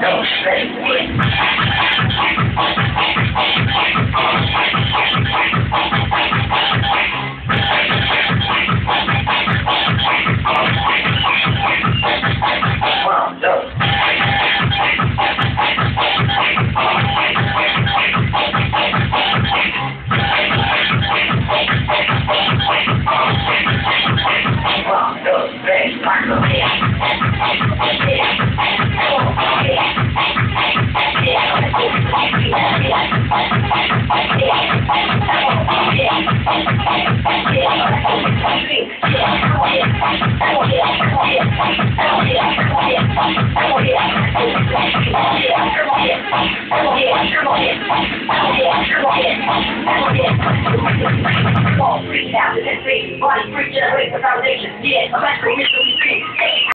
no shame. Body free, generate the foundation. Yeah, electric mystery.